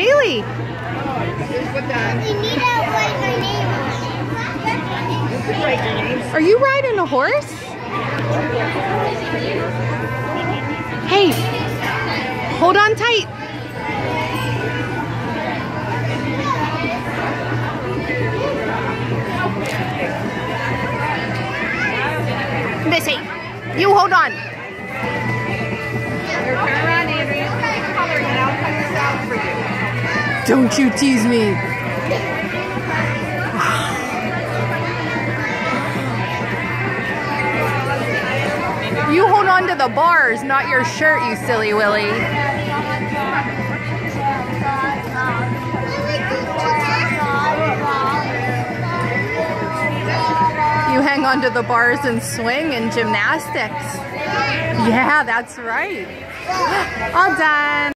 Kaylee. Are you riding a horse? Hey, hold on tight. Missy, you hold on. Don't you tease me. You hold on to the bars, not your shirt, you silly Willy. You hang onto the bars and swing in gymnastics. Yeah, that's right. All done.